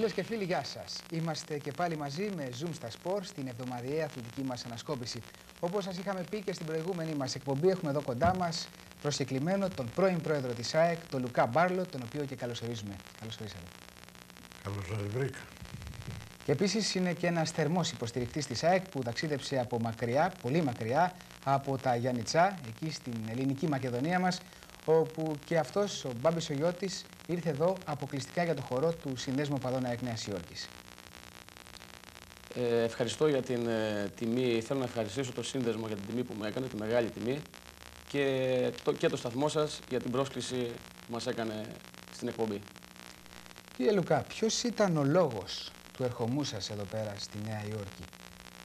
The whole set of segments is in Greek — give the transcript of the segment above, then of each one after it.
Φίλες και φίλοι, γεια σας. Είμαστε και πάλι μαζί με Zoom στα Sport στην εβδομαδιαία αθλητική μας ανασκόπηση. Όπως σας είχαμε πει και στην προηγούμενη μας εκπομπή, έχουμε εδώ κοντά μας προσκεκλημένο τον πρώην πρόεδρο της ΑΕΚ, τον Λουκά Μπάρλο, τον οποίο και καλωσορίζουμε. Καλώς ορίσατε. Καλώς σας βρήκα. Και επίσης είναι και ένας θερμός υποστηρικτής της ΑΕΚ που ταξίδεψε από μακριά, πολύ μακριά, από τα Γιάννητσά, εκεί στην ελληνική Μακεδονία μας, όπου και αυτός ο Μπάμπης ο ήρθε εδώ αποκλειστικά για το χορό του Συνδέσμου Παδών ΑΕΚ Νέας Υόρκης. Ε, ευχαριστώ για την ε, τιμή. Θέλω να ευχαριστήσω το σύνδεσμο για την τιμή που μου έκανε, τη μεγάλη τιμή και το, και το σταθμό σας για την πρόσκληση που μας έκανε στην εκπομπή. Κύριε Λουκά, ποιος ήταν ο λόγος του ερχομού σας εδώ πέρα στη Νέα Υόρκη,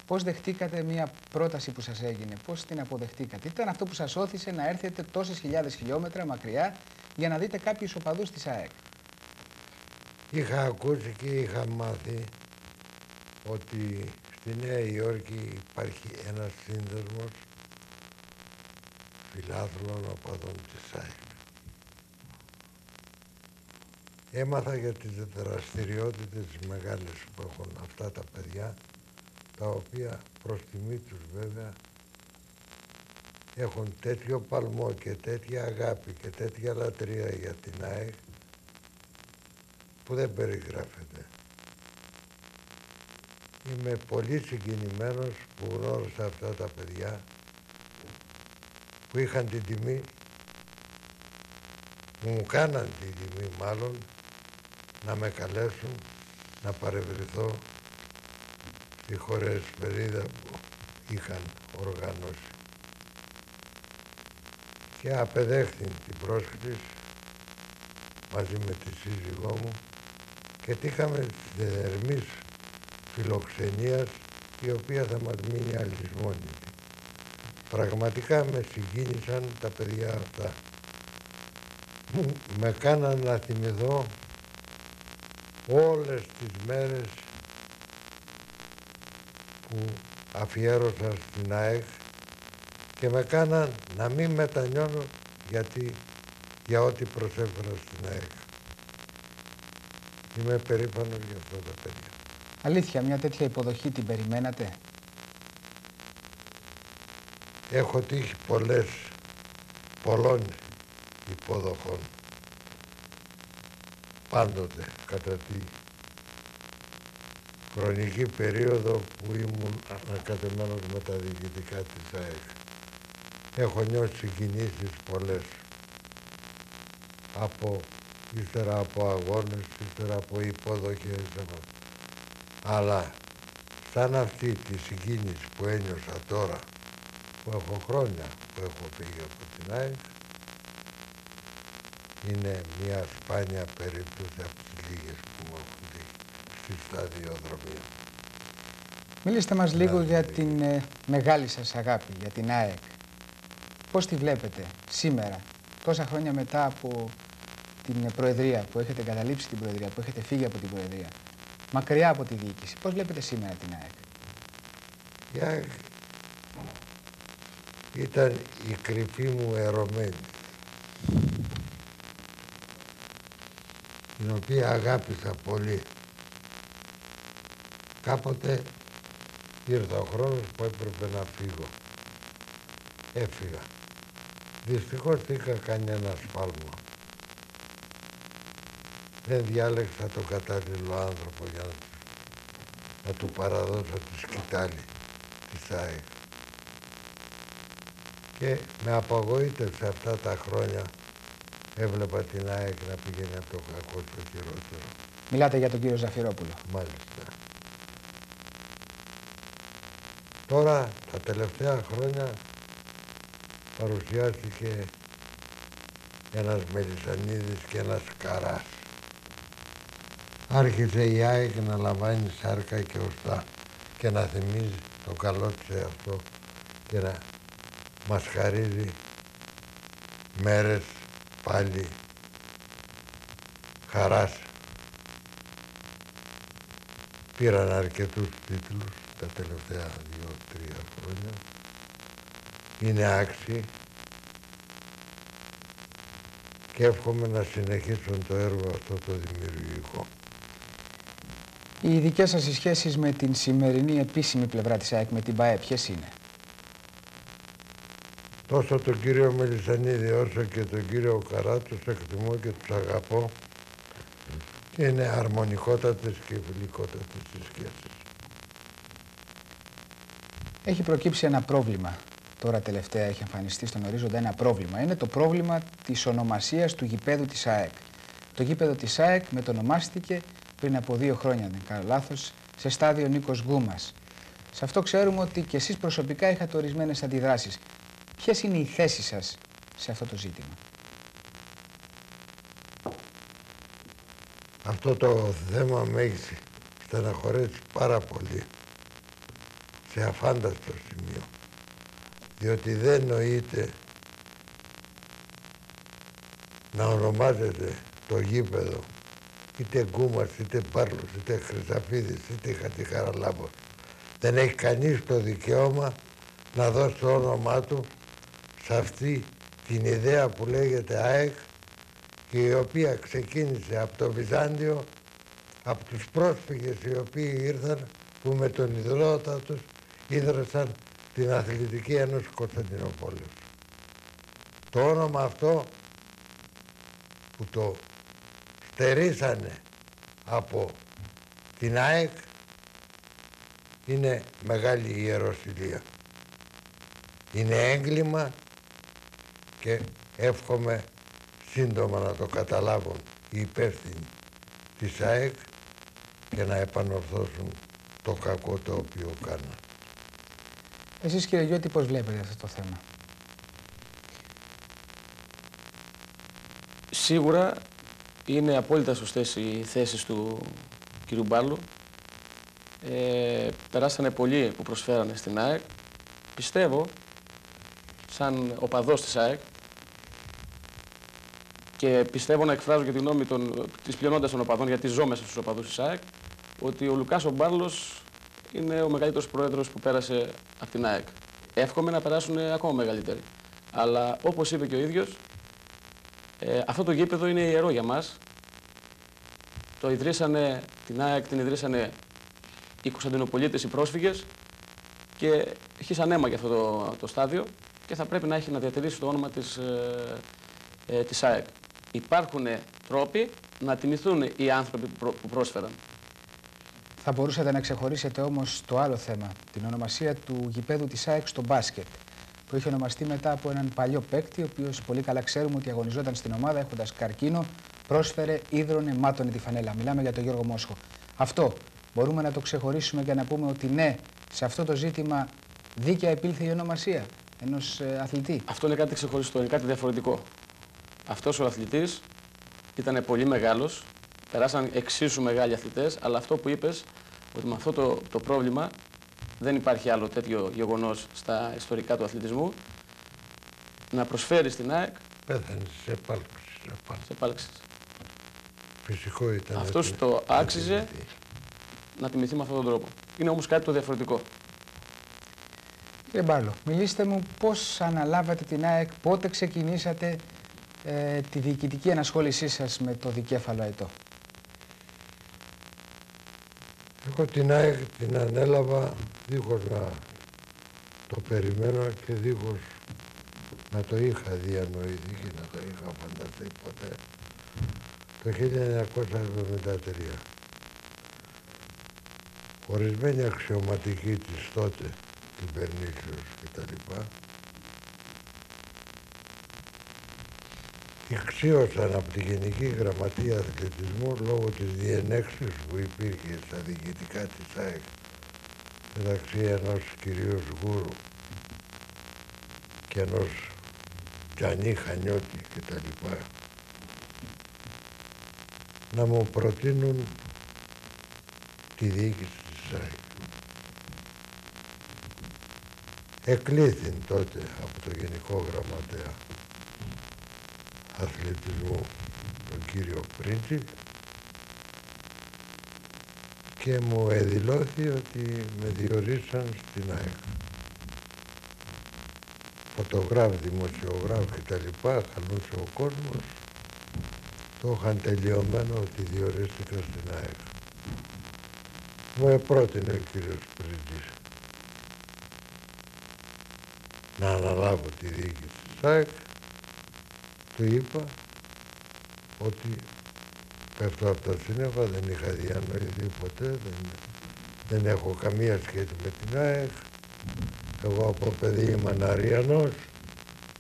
Πώς δεχτήκατε μια πρόταση που σας έγινε, πώς την αποδεχτήκατε, ήταν αυτό που σας όθησε να έρθετε τόσες χιλιάδες χιλιόμετρα μακριά για να δείτε κάποιους οπαδούς της ΑΕΚ. Είχα ακούσει και είχα μάθει ότι στη Νέα Υόρκη υπάρχει ένας σύνδεσμος φιλάθλων οπαδών της ΑΕΚ. Έμαθα για τις δραστηριότητες μεγάλες που έχουν αυτά τα παιδιά, τα οποία προς τιμή τους βέβαια έχουν τέτοιο παλμό και τέτοια αγάπη και τέτοια λατρεία για την ΑΕΚ που δεν περιγράφεται. Είμαι πολύ συγκινημένος που γνώρισα αυτά τα παιδιά που είχαν την τιμή, που μου κάναν την τιμή μάλλον, να με καλέσουν να παρευρεθώ στη χωρεσπερίδα που είχαν οργανώσει. Και απεδέχθη την πρόσκληση μαζί με τη σύζυγό μου και τύχαμε δερμής φιλοξενίας η οποία θα μας μείνει αλυσμόνητη. Πραγματικά με συγκίνησαν τα παιδιά αυτά. Μου με κάναν να θυμηθώ όλες τις μέρες που αφιέρωσα στην ΑΕΚ και με κάναν να μην μετανιώνω γιατί για ό,τι προσέφερα στην ΑΕΚ. Είμαι περήφανος για αυτά τα παιδιά. Αλήθεια, μια τέτοια υποδοχή την περιμένατε; Έχω τύχει πολλές, πολλών υποδοχών. Πάντοτε, κατά τη χρονική περίοδο που ήμουν ανακατεμένος με τα διοικητικά της ΑΕΚ. Έχω νιώσει συγκινήσεις πολλές. Από, ύστερα από αγώνες, ύστερα από υποδοχές. Αλλά σαν αυτή τη συγκίνηση που ένιωσα τώρα, που έχω χρόνια που έχω φύγει από την ΑΕΚ, είναι μια σπάνια περίπτωση από τις λίγες που μου έχουν τύχει στη σταδιοδρομία. Μιλήστε μας λίγο για την ε, μεγάλη σας αγάπη, για την ΑΕΚ. Πώς τη βλέπετε σήμερα, τόσα χρόνια μετά από την Προεδρία, που έχετε εγκαταλείψει την Προεδρία, που έχετε φύγει από την Προεδρία, μακριά από τη διοίκηση. Πώς βλέπετε σήμερα την ΑΕΚ; Η ΑΕΚ ήταν η κρυφή μου ερωμένη. την οποία αγάπησα πολύ. Κάποτε ήρθε ο χρόνος που έπρεπε να φύγω. Έφυγα. Δυστυχώς είχα κάνει ένα σφάλμα. Δεν διάλεξα τον κατάλληλο άνθρωπο για να, να του παραδώσω τη σκητάλη της ΑΕΚ. Και με απογοήτευσε αυτά τα χρόνια έβλεπα την ΑΕΚ να πηγαίνει από το κακό στο χειρότερο. Μιλάτε για τον κύριο Ζαφυρόπουλο. Μάλιστα. Τώρα, τα τελευταία χρόνια, παρουσιάστηκε ένας Μελισανίδης και ένας Καράς. Άρχισε η ΑΕΚ να λαμβάνει σάρκα και οστά και να θυμίζει το καλό της αυτό και να μας χαρίζει μέρες πάλι χαράς. Πήραν αρκετούς τίτλους τα τελευταία δύο-τρία χρόνια. Είναι άξιοι και εύχομαι να συνεχίσουν το έργο αυτό το δημιουργικό. Οι δικές σας σχέσεις με την σημερινή επίσημη πλευρά της ΑΕΚ με την ΠΑΕ ποιες είναι; Τόσο τον κύριο Μελισανίδη όσο και τον κύριο Καράτσος εκτιμώ και τους αγαπώ και είναι αρμονικότατες και φιλικότατες οι σχέσεις. Έχει προκύψει ένα πρόβλημα. Τώρα τελευταία έχει εμφανιστεί στον ορίζοντα ένα πρόβλημα. Είναι το πρόβλημα της ονομασίας του γηπέδου της ΑΕΚ. Το γήπεδο της ΑΕΚ μετονομάστηκε πριν από δύο χρόνια, δεν κάνω λάθος, σε στάδιο Νίκος Γκούμας. Σε αυτό ξέρουμε ότι και εσείς προσωπικά είχατε ορισμένες αντιδράσεις. Ποιες είναι οι θέσεις σας σε αυτό το ζήτημα; Αυτό το θέμα με έχει στεναχωρέσει πάρα πολύ σε αφάνταστο σημείο διότι δεν νοείται να ονομάζεται το γήπεδο είτε Γκούμας, είτε Πάρλος, είτε Χρυσαφίδης, είτε Χατιχαραλάμπος. Δεν έχει κανείς το δικαίωμα να δώσει το όνομά του σε αυτή την ιδέα που λέγεται ΑΕΚ και η οποία ξεκίνησε από το Βυζάντιο, από τους πρόσφυγες οι οποίοι ήρθαν που με τον ιδρώτα τους ίδρυσαν την Αθλητική Ένωση Κωνσταντινοπόλεως. Το όνομα αυτό που το στερήσανε από την ΑΕΚ είναι μεγάλη ιεροσυλία. Είναι έγκλημα και εύχομαι σύντομα να το καταλάβουν οι υπεύθυνοι της ΑΕΚ και να επανορθώσουν το κακό το οποίο κάνουν. Εσείς κύριε Γιώτη πώς βλέπετε αυτό το θέμα; Σίγουρα είναι απόλυτα σωστές οι θέσεις του κ. Μπάρλου. Ε, περάσανε πολλοί που προσφέρανε στην ΑΕΚ. Πιστεύω, σαν οπαδός της ΑΕΚ, και πιστεύω να εκφράζω και τη γνώμη των, της πλειονότητας των οπαδών, γιατί ζω μέσα στους οπαδούς της ΑΕΚ, ότι ο Λουκάς ο Μπάρλος είναι ο μεγαλύτερος πρόεδρος που πέρασε από την ΑΕΚ. Εύχομαι να περάσουν ακόμα μεγαλύτεροι. Αλλά όπως είπε και ο ίδιος, ε, αυτό το γήπεδο είναι ιερό για μας. Το ιδρύσανε, την ΑΕΚ την ιδρύσανε οι Κωνσταντινοπολίτες, οι πρόσφυγες και χύσαν αίμα για αυτό το, το στάδιο και θα πρέπει να έχει να διατηρήσει το όνομα της, ε, ε, της ΑΕΚ. Υπάρχουν τρόποι να τιμηθούν οι άνθρωποι που πρόσφεραν. Θα μπορούσατε να ξεχωρίσετε όμως το άλλο θέμα, την ονομασία του γηπέδου της ΑΕΚ στο μπάσκετ, που είχε ονομαστεί μετά από έναν παλιό παίκτη, ο οποίος πολύ καλά ξέρουμε ότι αγωνιζόταν στην ομάδα έχοντας καρκίνο, πρόσφερε, ίδρωνε, μάτωνε τη φανέλα. Μιλάμε για τον Γιώργο Μόσχο. Αυτό μπορούμε να το ξεχωρίσουμε και να πούμε ότι ναι, σε αυτό το ζήτημα δίκαια επήλθε η ονομασία ενός ε, αθλητή. Αυτό είναι κάτι ξεχωριστό, είναι κάτι διαφορετικό. Αυτός ο αθλητής ήταν πολύ μεγάλος, περάσαν εξίσου μεγάλοι αθλητές, αλλά αυτό που είπες, ότι με αυτό το, το πρόβλημα δεν υπάρχει άλλο τέτοιο γεγονός στα ιστορικά του αθλητισμού. Να προσφέρεις στην ΑΕΚ. Πέθανε σε επάλξεις. Φυσικό ήταν. Αυτός το άξιζε να τιμηθεί με αυτόν τον τρόπο. Είναι όμως κάτι το διαφορετικό. Κύριε Μπάλο, μιλήστε μου πώς αναλάβατε την ΑΕΚ, πότε ξεκινήσατε ε, τη διοικητική ενασχόλησή σας με το δικέφαλο αετό. Εγώ την ΑΕΚ την ανέλαβα δίχως να το περιμένω και δίχως να το είχα διανοηθεί και να το είχα φανταστεί ποτέ το 1973. Ορισμένοι αξιωματικοί της τότε κυβερνήσεως κτλ. Εξίωσαν από τη Γενική Γραμματεία Αθλητισμού λόγω της διενέξεως που υπήρχε στα διοικητικά της ΑΕΚ μεταξύ ενός κυρίου Γούρου και ενός Τζανί Χανιώτη κτλ. να μου προτείνουν τη διοίκηση της ΑΕΚ. Εκλήθην τότε από το Γενικό Γραμματέα αθλητισμού τον κύριο Πρίντσι και μου εδηλώθη ότι με διορίσαν στην ΑΕΚ. Φωτογράφ, δημοσιογράφ και τα λοιπά, χαλούσε ο κόσμος, το είχαν τελειωμένο ότι διορίστηκα στην ΑΕΚ. μου πρότεινε ο κύριος Πριτζής να αναλάβω τη διοίκηση της ΣΑΕΚ του είπα ότι πέφτω από τα σύννεφα, δεν είχα διανοηθεί ποτέ, δεν, δεν έχω καμία σχέση με την ΑΕΚ. Εγώ από παιδί ήμουν Αριανός,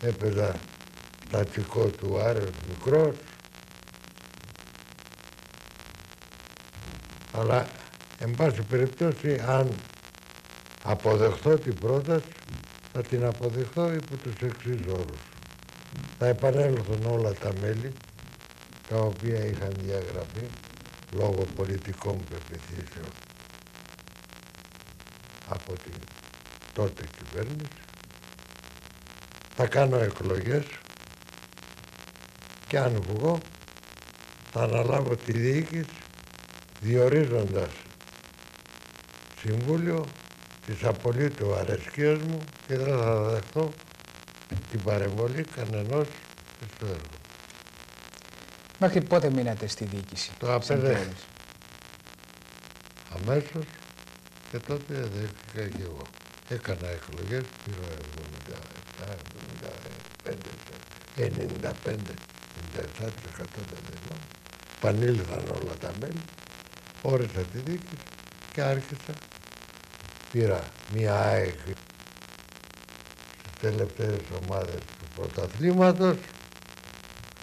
έπαιζα τα τσικό του Άρεος μικρός. Αλλά, εν πάση περιπτώσει, αν αποδεχθώ την πρόταση, θα την αποδεχθώ υπό τους εξής όρους. Θα επανέλθουν όλα τα μέλη, τα οποία είχαν διαγραφεί λόγω πολιτικών πεπιθήσεων από την τότε κυβέρνηση. Θα κάνω εκλογές και αν βγω θα αναλάβω τη διοίκηση διορίζοντας συμβούλιο της απολύτου αρεσκίας μου και δεν θα δεχτώ την παρεμβολή κανενός στο έργο. Μέχρι πότε μείνατε στη διοίκηση. Το απέδεχε. Αμέσως και τότε δέχτηκα και εγώ. Έκανα εκλογές, πήρα 77, 75, 95, 97% δεν θυμάμαι. Πανήλθαν όλα τα μέλη, όρισα τη δίκη και άρχισα. Πήρα μία ΑΕΚ στις τελευταίες ομάδες του πρωταθλήματος,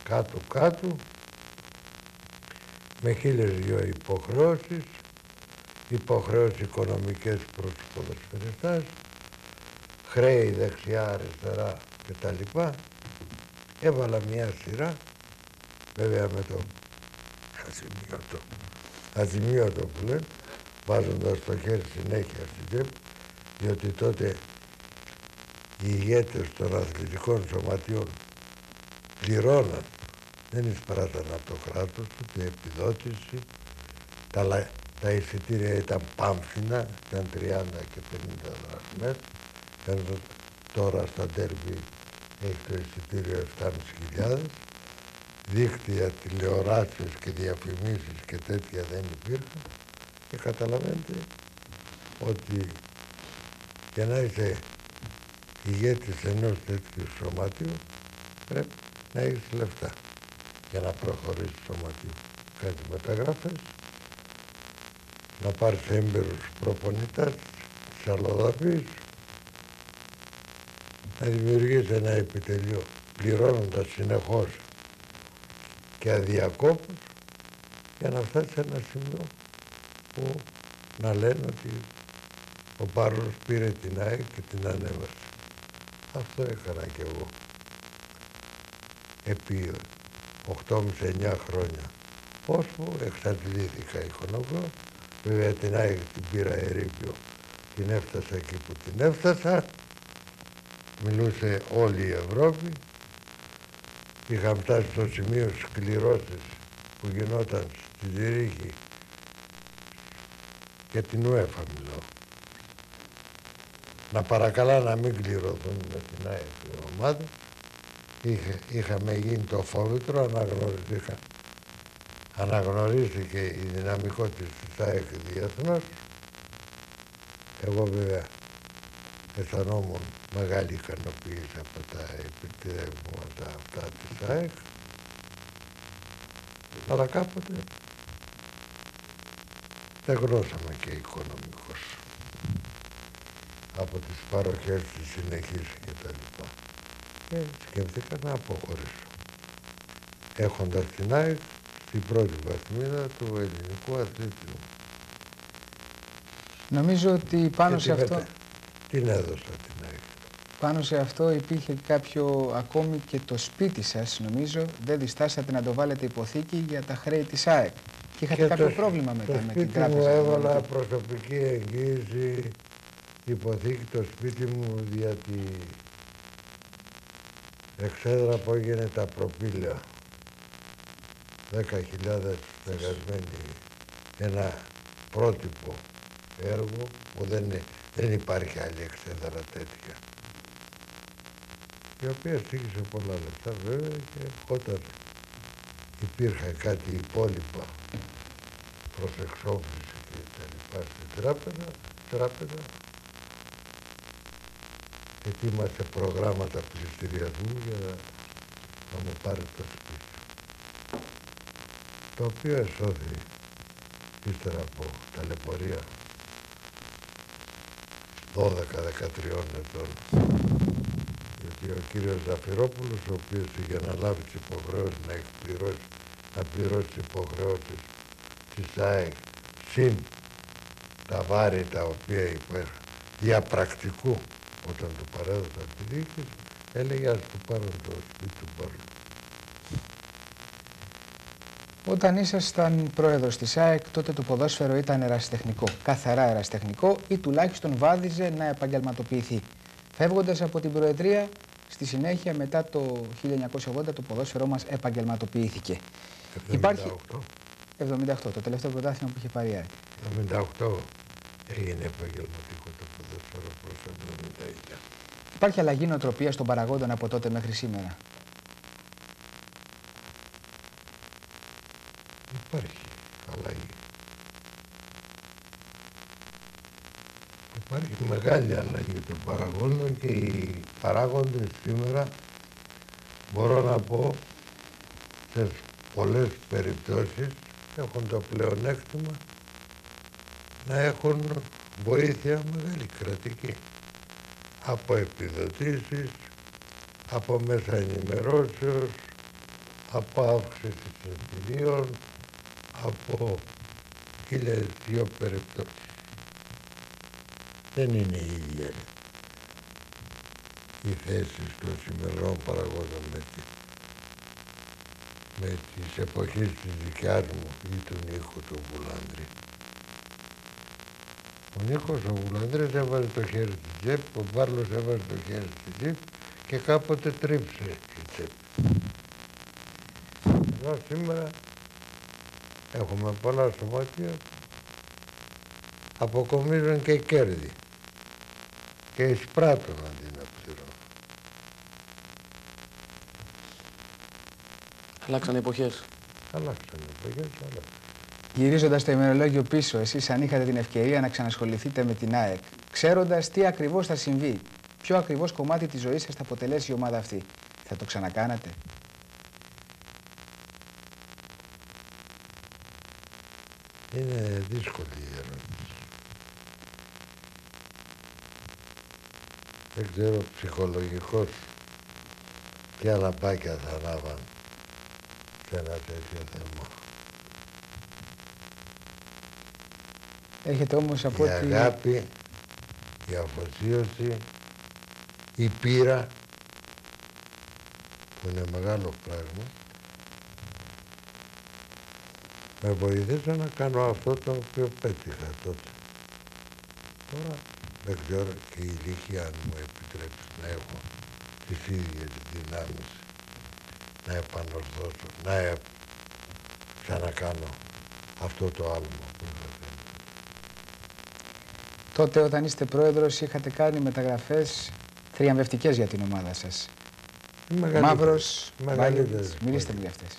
κάτω-κάτω, με χίλιες δυο υποχρεώσεις, υποχρεώσεις οικονομικές προς τους ποδοσφαιριστές, χρέη δεξιά, αριστερά κτλ. Έβαλα μια σειρά, βέβαια με το αζημίωτο, αζημίωτο που λένε, βάζοντας το χέρι συνέχεια στην τσέπη, διότι τότε οι ηγέτες των αθλητικών σωματείων πληρώναν δεν εισπράτταν από το κράτος, ούτε επιδότηση. Τα, τα εισιτήρια ήταν πάμφινα, ήταν 30 και 50 δραχμές. Ενώ τώρα στα τέρμπι έχει το εισιτήριο 7.500. Δίκτυα, τηλεοράσεις και διαφημίσεις και τέτοια δεν υπήρχαν. Και καταλαβαίνετε ότι για να είσαι ηγέτης ενός τέτοιου σωματίου πρέπει να έχεις λεφτά για να προχωρήσεις το σωματείο. Κάνει μεταγράφες, να πάρεις έμπειρους προπονητές, της αλλοδαπής, να δημιουργείς ένα επιτελείο πληρώνοντας συνεχώς και αδιακόπους για να φτάσει σε ένα σημείο που να λένε ότι ο Πάρλος πήρε την ΑΕΚ και την ανέβασε. Αυτό έκανα κι εγώ. Επί 8,5-9 χρόνια. Ώσπου εξαντλήθηκα οικονομικό, βέβαια την ΑΕΚ την πήρα ερήπιο, την έφτασα εκεί που την έφτασα, μιλούσε όλη η Ευρώπη, είχα φτάσει στο σημείο σκληρώσεις που γινόταν στη Ζηρίχη και την ΟΕΦΑ μιλώ. Να παρακαλά να μην κληρωθούν με την ΑΕΚ ομάδα είχε, είχαμε γίνει το φόβητρο, αναγνωριστήκα. Αναγνωρίστηκε η δυναμικότητα της ΑΕΚ διεθνώς. Εγώ βέβαια αισθανόμουν μεγάλη ικανοποίηση από τα επιτεύγματα αυτά της ΑΕΚ. Αλλά κάποτε δεν γνώσαμε και οικονομικός από τις παροχές της συνεχής και τα λοιπά και σκέφτηκα να αποχωρήσω. Έχοντας την ΑΕΚ στην πρώτη βαθμίδα του ελληνικού αθλητισμού. Νομίζω ότι πάνω σε αυτό... Την έδωσα την ΑΕΚ. Πάνω σε αυτό υπήρχε κάποιο, ακόμη και το σπίτι σας νομίζω, δεν διστάσατε να το βάλετε υποθήκη για τα χρέη της ΑΕΚ. Και είχατε κάποιο πρόβλημα μετά με την τράπεζα. μου έβαλα προσωπική εγγύηση υποθήκη το σπίτι μου γιατί εξέδρα που έγινε τα προπήλαια. 10.000 στεγασμένοι ένα πρότυπο έργο που δεν, δεν υπάρχει άλλη εξέδρα τέτοια. Η οποία στήχησε πολλά λεφτά βέβαια και όταν υπήρχε κάτι υπόλοιπα προς εξόφληση και τα λοιπά πας στην τράπεζα, τράπεζα, ετοίμασε προγράμματα πληστηριασμού για να μου πάρει το σπίτι. Το οποίο εσώθη ύστερα από ταλαιπωρία 12-13 ετών. Γιατί ο κύριος Ζαφυρόπουλος, ο οποίος είχε αναλάβει τις υποχρεώσεις να εκπληρώσει, να πληρώσει τις υποχρεώσεις της ΑΕΚ συν τα βάρη τα οποία υπέρ διαπρακτικού όταν του παρέδωσαν τη διοίκηση, έλεγε ας του πάρουν το σπίτι του Μπάρλου. Όταν ήσασταν πρόεδρος της ΑΕΚ, τότε το ποδόσφαιρο ήταν ερασιτεχνικό. Καθαρά ερασιτεχνικό ή τουλάχιστον βάδιζε να επαγγελματοποιηθεί. Φεύγοντας από την Προεδρία, στη συνέχεια μετά το 1980 το ποδόσφαιρό μας επαγγελματοποιήθηκε. 78. Υπάρχει 78, το τελευταίο πρωτάθλημα που είχε πάρει η ΑΕΚ. 78 έγινε επαγγελματικός το ποδόσφαιρο προς το 79. Υπάρχει αλλαγή νοοτροπίας των παραγόντων από τότε μέχρι σήμερα; Υπάρχει αλλαγή. Υπάρχει μεγάλη αλλαγή των παραγόντων και οι παράγοντες σήμερα μπορώ να πω σε πολλές περιπτώσεις έχουν το πλεονέκτημα να έχουν βοήθεια μεγάλη κρατική από επιδοτήσεις, από μέσα ενημερώσεως, από αύξηση εισιτηρίων, από χίλιες δυο περιπτώσεις. Δεν είναι η ίδια η θέση των σημερινών παραγόντων με, τη, με τις εποχές της δικιάς μου ή του Νίκου του Βουλάνδρη. Ο Νίκος ο Βουλανδρής έβαζε το χέρι στη τσέπη, ο Μπάρλος έβαζε το χέρι στη τσέπη και κάποτε τρίψε η τσέπη. Ενώ σήμερα έχουμε πολλά σωματεία αποκομίζουν και κέρδη και εισπράττουν αντί να πληρώνουν. Αλλάξαν εποχές. Αλλάξαν οι εποχές, αλλάξαν. Γυρίζοντας το ημερολόγιο πίσω, εσείς αν είχατε την ευκαιρία να ξανασχοληθείτε με την ΑΕΚ, ξέροντας τι ακριβώς θα συμβεί, ποιο ακριβώς κομμάτι της ζωής σας θα αποτελέσει η ομάδα αυτή, θα το ξανακάνατε; Είναι δύσκολη η ερώτηση. Δεν ξέρω ψυχολογικώς τι αλαμπάκια θα λάβαν σε ένα τέτοιο θέμα. Έχετε όμως από η ό,τι... αγάπη, η αφοσίωση, η πείρα, που είναι μεγάλο πράγμα, με βοηθήσαν να κάνω αυτό το οποίο πέτυχα τότε. Τώρα δεν ξέρω και η ηλικία αν μου επιτρέψεις να έχω τις ίδιες δυνάμεις να επανορθώσω, να ε, ξανακάνω αυτό το άλμα που είχα κάνει. Τότε όταν είστε πρόεδρος είχατε κάνει μεταγραφές θριαμβευτικές για την ομάδα σας. Οι μεγαλύτερες- Μαύρος, οι μεγαλύτερες Μπάλιτς, μιλήστε μου που για αυτές.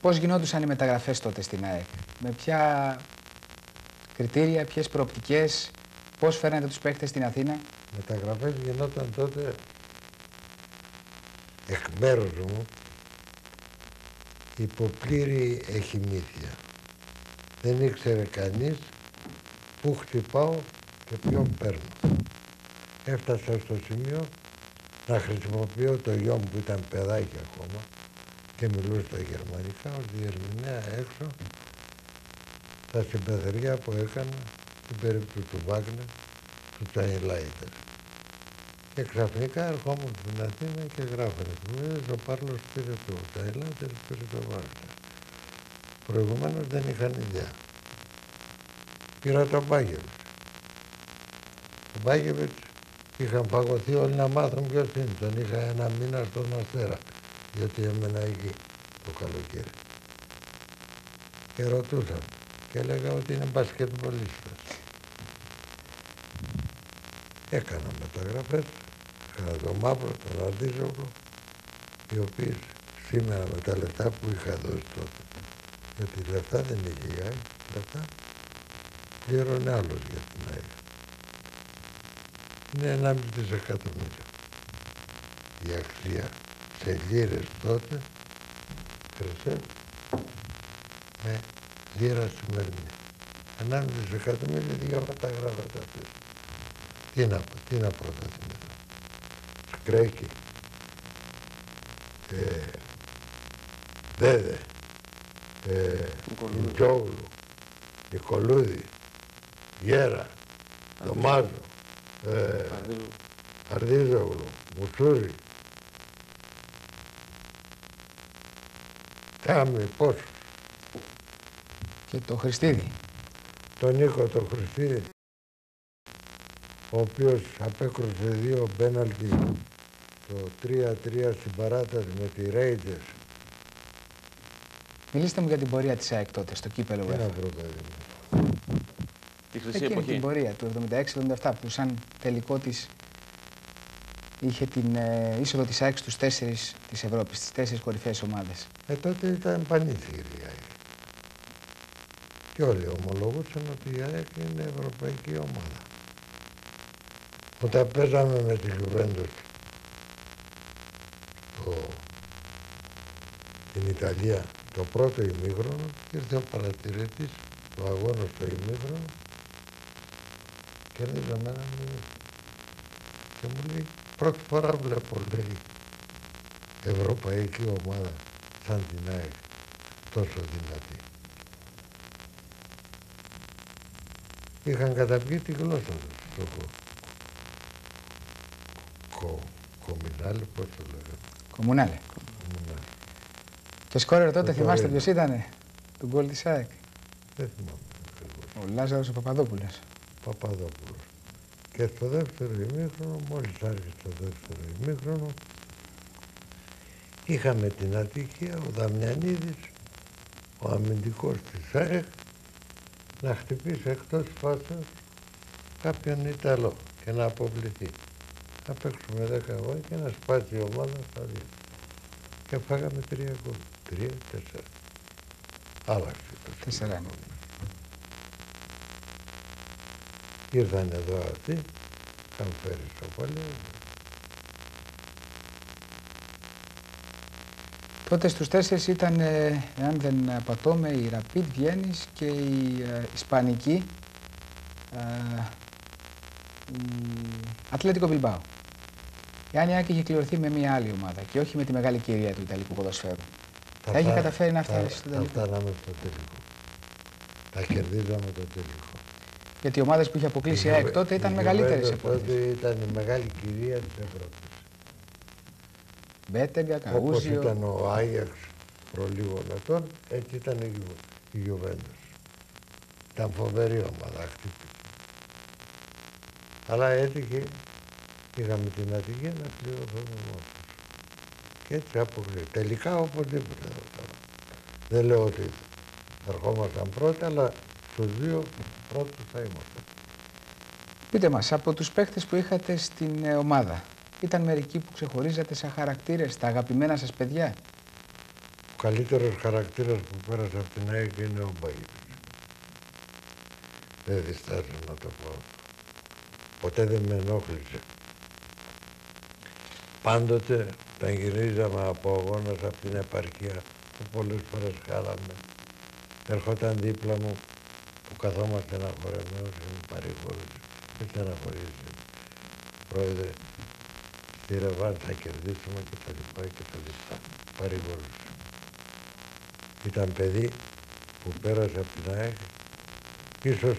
Πώς γινόντουσαν οι μεταγραφές τότε στην ΑΕΚ, με ποια κριτήρια, ποιες προοπτικές, πώς φέρνατε τους παίχτες στην Αθήνα; μεταγραφές γινόταν τότε εκ μέρους μου υπό πλήρη εχημήθεια. Δεν ήξερε κανείς πού χτυπάω και ποιον παίρνω. Έφτασα στο σημείο να χρησιμοποιώ το γιο μου που ήταν παιδάκι ακόμα και μιλούσε τα γερμανικά ως διερμηνέα έξω τα συμπεθεριά που έκανα στην περίπτωση του Βάγνερ, του Τσαϊλάιτερ. Και ξαφνικά ερχόμουν στην Αθήνα και γράφανε εφημερίδες, ο Πάρλος πήρε το Τσαϊλάιτερ, πήρε το Βάγνερ. Προηγουμένως δεν είχαν ιδέα. Πήρα τον Μπάγεβιτς. Ο Μπάγεβιτς είχαν παγωθεί όλοι να μάθουν ποιος είναι. Τον είχα ένα μήνα στον Αστέρα, γιατί έμενα εκεί το καλοκαίρι. Και ρωτούσαν και έλεγα ότι είναι μπασκετμπολίστας. Έκανα μεταγραφές, έκανα τον Μαύρο, τον Αντίζογλου, οι οποίοι σήμερα με τα λεφτά που είχα δώσει τότε, γιατί λεφτά δεν είχε η ΑΕΚ, λεφτά, πλήρωνε άλλος για την ΑΕΚ. Είναι 1,5 δισεκατομμύριο. Η αξία σε λίρες τότε, χρυσέ, με λίρα σημερινή. 1,5 δισεκατομμύριο δύο γράφατε αυτές. Τι να πω, τι να πω τα θυμίζω. Σκρέκι, ε, Δέδε, ε, Τζόγλου, Νικολούδη, Γέρα, Δωμάζο, ε, Αρδίζογλου, Μουτσούρι, Κάμι, πώς, Και το Χριστίδη. τον Νίκο τον Χριστίδη, ο οποίος απέκρουσε δύο μπέναλτι το 3-3 στην παράταση με τη Rangers. Μιλήστε μου για την πορεία της ΑΕΚ τότε στο κύπελο Τι να UEFA. βρω παιδί μου. Τη χρυσή Εκείνη εποχή. την πορεία του 76-77 που σαν τελικό της είχε την ε, είσοδο της ΑΕΚ στους τέσσερις της Ευρώπης, στις τέσσερις κορυφαίες ομάδες. Ε, τότε ήταν πανήθυρη η ΑΕΚ. Και όλοι ομολογούσαν ότι η ΑΕΚ είναι ευρωπαϊκή ομάδα. Όταν παίζαμε με τη Juventus το, την Ιταλία το πρώτο ημίχρονο ήρθε ο παρατηρητής του αγώνας στο ημίχρονο και λέει για μένα μου και μου λέει πρώτη φορά βλέπω λέει ευρωπαϊκή ομάδα σαν την ΑΕΚ τόσο δυνατή. Είχαν καταπιεί τη γλώσσα τους στο κο... κο... κομμινάλι, πώς το λέγανε. Κομμουνάλε. Κομμουνάλι. Και σκόρερ τότε Το θυμάστε Κορίνο. ποιος ήτανε, του γκολ της ΑΕΚ; Δεν θυμάμαι ακριβώς. Ο Λάζαρος ο Παπαδόπουλος. Παπαδόπουλος. Και στο δεύτερο ημίχρονο, μόλις άρχισε το δεύτερο ημίχρονο, είχαμε την ατυχία ο Δαμιανίδης, ο αμυντικός της ΑΕΚ, να χτυπήσει εκτός φάσεως κάποιον Ιταλό και να αποβληθεί. Να παίξουμε 10 αγώνες και να σπάσει η ομάδα στα δύο. Και φάγαμε τρία γκολ. Τρία, τέσσερα. Άλλαξε το Τέσσερα σκηνικό. Ήρθαν εδώ αυτοί, είχαν φέρεις στο παλιό. Τότε στους τέσσερις ήταν, ε, αν δεν απατώμε, η Rapid Βιέννης και η ε, Ισπανική ε, η Ατλέτικο Μπιλμπάου. Η Άνια Άκη είχε κληρωθεί με μια άλλη ομάδα και όχι με τη μεγάλη κυρία του Ιταλικού ποδοσφαίρου. Θα είχε φά- καταφέρει να θα- φτάσει στο Θα τελικό. φτάναμε στο τελικό. Θα κερδίζαμε το τελικό. Γιατί οι ομάδες που είχε αποκλείσει η Η ΑΕΚ Juve- τότε ήταν η μεγαλύτερες Juventus από Τότε αυτές. ήταν η μεγάλη κυρία της Ευρώπης. Μπέτεγκα, Όπως Καούζιο. ήταν ο Άγιαξ προς λίγων ετών, έτσι ήταν η, Ju- η Juventus. Ήταν φοβερή ομάδα, χτύπησε. Αλλά έτυχε, είχαμε την ατυχία να κληρωθούμε μόνος. Και έτσι αποκλείω. Τελικά οπωσδήποτε θα φτάναμε. Δεν λέω ότι θα ερχόμασταν πρώτοι, αλλά στους δύο πρώτους θα ήμασταν. Πείτε μας, από τους παίχτες που είχατε στην ε, ομάδα, ήταν μερικοί που ξεχωρίζατε σαν χαρακτήρες, τα αγαπημένα σας παιδιά; Ο καλύτερος χαρακτήρας που πέρασε από την ΑΕΚ είναι ο Μπαγίτης. Δεν διστάζω να το πω. Ποτέ δεν με ενόχλησε. Πάντοτε τα γυρίζαμε από αγώνας από την επαρχία που πολλές φορές χάραμε. Ερχόταν δίπλα μου που καθόμαστε αναχωρεμένος και μου παρηγορούσε. Μη στεναχωρήσει. Πρόεδρε, στη Ρεβάν θα κερδίσουμε και τα λοιπά και τα λοιπά. Παρηγορούσε. Ήταν παιδί που πέρασε από την ΑΕΚ, ίσως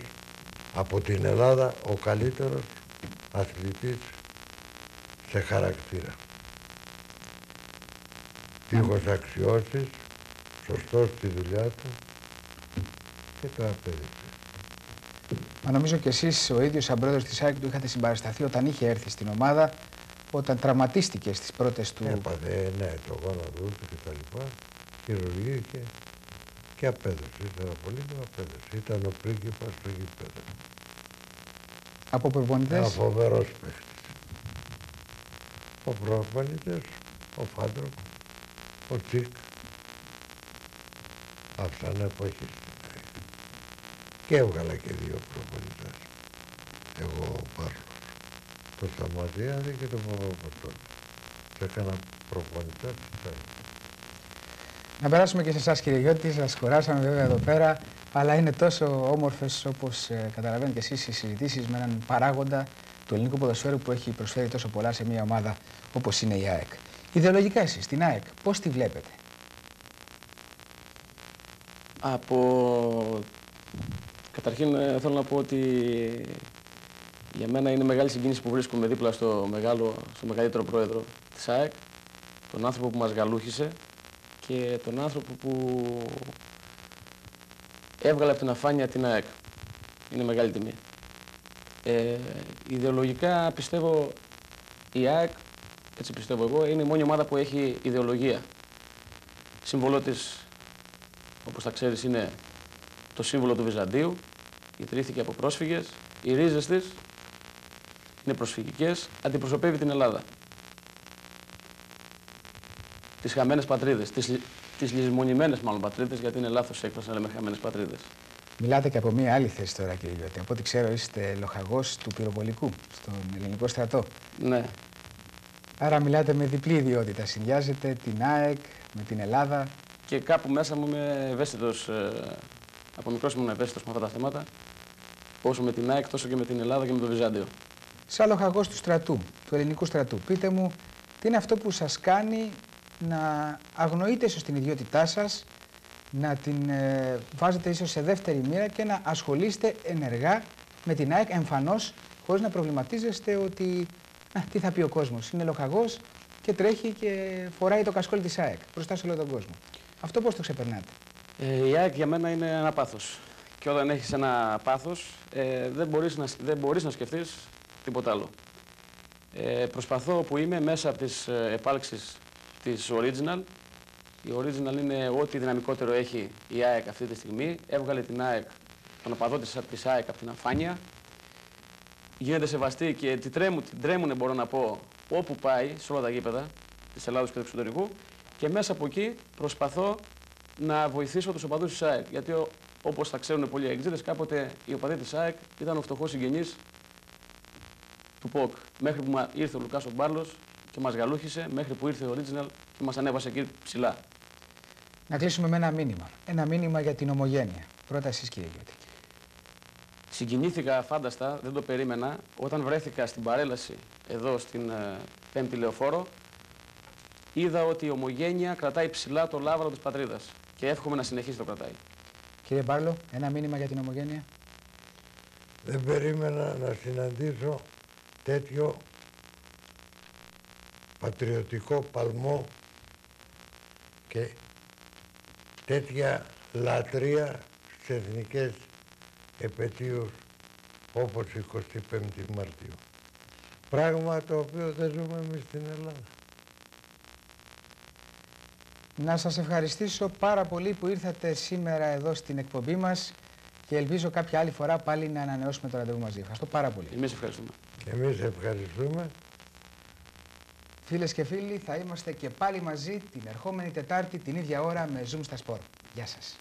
από την Ελλάδα ο καλύτερος αθλητής σε χαρακτήρα. Τύχος αξιώσεις, σωστός στη δουλειά του και το απέδειξε. Μα νομίζω και εσείς ο ίδιος σαν πρόεδρος της ΑΕΚ του είχατε συμπαρασταθεί όταν είχε έρθει στην ομάδα, όταν τραυματίστηκε στις πρώτες του... Έπαθε, ναι, το γόνατο του και τα λοιπά, χειρουργήθηκε και απέδωσε. Ήθελα πολύ και απέδωσε. Ήταν ο πρίγκιπας του γήπεδου. από Ένα προπονητές. φοβερός παίχτης. Ο προπονητής, ο Φάντροκ, ο Τσίκ. Αυτά είναι εποχή στην ΑΕΚ. Και έβγαλα και δύο προπονητές. Εγώ ο Πάρλος. Το Σταματιάδη και τον Παπαπαστόλη. Και έκανα προπονητές. Να περάσουμε και σε εσάς, κύριε Γιώτη. Σας κουράσαμε βέβαια εδώ πέρα, αλλά είναι τόσο όμορφες όπως καταλαβαίνετε και εσείς οι συζητήσεις με έναν παράγοντα του ελληνικού ποδοσφαίρου που έχει προσφέρει τόσο πολλά σε μια ομάδα όπως είναι η ΑΕΚ. Ιδεολογικά εσείς, την ΑΕΚ, πώς τη βλέπετε; Από... Καταρχήν ε, θέλω να πω ότι για μένα είναι μεγάλη συγκίνηση που βρίσκομαι δίπλα στο, μεγάλο, στο μεγαλύτερο πρόεδρο της ΑΕΚ, τον άνθρωπο που μας γαλούχησε και τον άνθρωπο που έβγαλε από την αφάνεια την ΑΕΚ. Είναι μεγάλη τιμή. Ε, ιδεολογικά πιστεύω η ΑΕΚ, έτσι πιστεύω εγώ, είναι η μόνη ομάδα που έχει ιδεολογία. Σύμβολό της, όπως θα ξέρεις, είναι το σύμβολο του Βυζαντίου. Ιδρύθηκε από πρόσφυγες. Οι ρίζες της είναι προσφυγικές. Αντιπροσωπεύει την Ελλάδα. Τις χαμένες πατρίδες. Τις, τις λησμονημένες μάλλον πατρίδες, γιατί είναι λάθος έκφραση να λέμε χαμένες πατρίδες. Μιλάτε και από μία άλλη θέση τώρα, κύριε Γιώτη. Από ό,τι ξέρω, είστε λοχαγός του πυροβολικού στον ελληνικό στρατό. Ναι. Άρα μιλάτε με διπλή ιδιότητα. Συνδυάζετε την ΑΕΚ με την Ελλάδα. Και κάπου μέσα μου είμαι ευαίσθητος. Ε, από μικρό ήμουν ευαίσθητος με αυτά τα θέματα. Όσο με την ΑΕΚ, τόσο και με την Ελλάδα και με το Βυζάντιο. Σαν λοχαγό του στρατού, του ελληνικού στρατού, πείτε μου, τι είναι αυτό που σας κάνει να αγνοείτε ίσως την ιδιότητά σας, να την ε, βάζετε ίσως σε δεύτερη μοίρα και να ασχολείστε ενεργά με την ΑΕΚ εμφανώς χωρίς να προβληματίζεστε ότι α, τι θα πει ο κόσμος. Είναι λοχαγός και τρέχει και φοράει το κασκόλ της ΑΕΚ μπροστά σε όλο τον κόσμο. Αυτό πώς το ξεπερνάτε; Ε, η ΑΕΚ για μένα είναι ένα πάθος. Και όταν έχεις ένα πάθος ε, δεν, μπορείς να, δεν μπορείς να σκεφτείς τίποτα άλλο. Ε, προσπαθώ που είμαι μέσα από τις ε, επάλξεις της Original η Original είναι ό,τι δυναμικότερο έχει η ΑΕΚ αυτή τη στιγμή. Έβγαλε την ΑΕΚ, τον οπαδό της, ΑΕΚ από την αφάνεια. Γίνεται σεβαστή και την τρέμουν, την τρέμουνε μπορώ να πω όπου πάει, σε όλα τα γήπεδα της Ελλάδος και του εξωτερικού. Και μέσα από εκεί προσπαθώ να βοηθήσω τους οπαδούς της ΑΕΚ. Γιατί όπως θα ξέρουν πολλοί εξήτες, κάποτε οι οπαδοί της ΑΕΚ ήταν ο φτωχός συγγενής του ΠΟΚ. Μέχρι που ήρθε ο Λουκάς ο Μπάρλος και μας γαλούχησε, μέχρι που ήρθε ο Original και μας ανέβασε εκεί ψηλά. Να κλείσουμε με ένα μήνυμα. Ένα μήνυμα για την ομογένεια. Πρώτα εσείς κύριε Γιώτη. Συγκινήθηκα φάνταστα, δεν το περίμενα, όταν βρέθηκα στην παρέλαση εδώ στην ε, Πέμπτη Λεωφόρο, είδα ότι η ομογένεια κρατάει ψηλά το λάβαρο της πατρίδας και εύχομαι να συνεχίσει το κρατάει. Κύριε Μπάρλο, ένα μήνυμα για την ομογένεια. Δεν περίμενα να συναντήσω τέτοιο πατριωτικό παλμό και τέτοια λατρεία στις εθνικές επαιτίους όπως 25η Μαρτίου. Πράγμα το οποίο δεν ζούμε εμείς στην Ελλάδα. Να σας ευχαριστήσω πάρα πολύ που ήρθατε σήμερα εδώ στην εκπομπή μας και ελπίζω κάποια άλλη φορά πάλι να ανανεώσουμε το ραντεβού μαζί. Ευχαριστώ πάρα πολύ. Εμείς ευχαριστούμε. Και εμείς ευχαριστούμε. Φίλες και φίλοι, θα είμαστε και πάλι μαζί την ερχόμενη Τετάρτη την ίδια ώρα με Zoom στα Σπορ. Γεια σας.